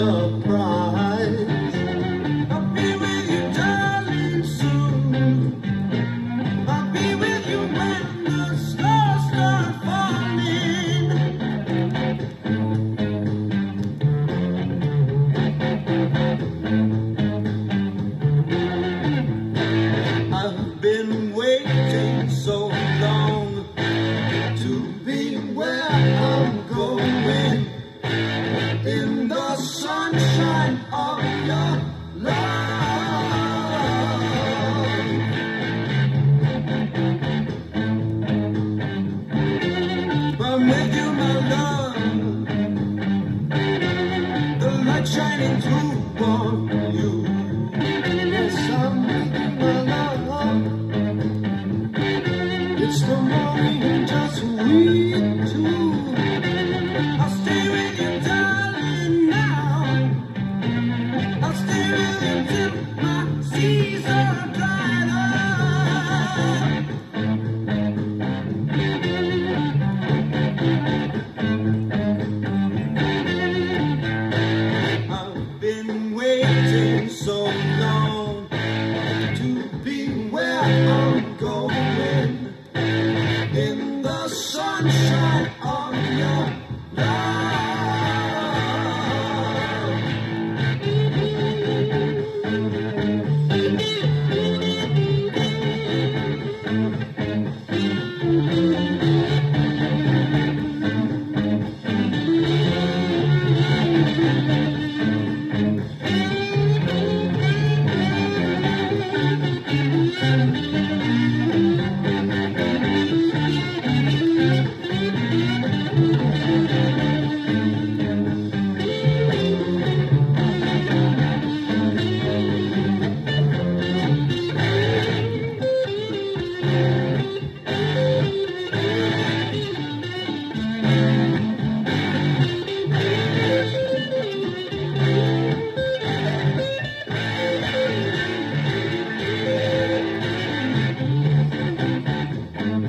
up always. Caesar.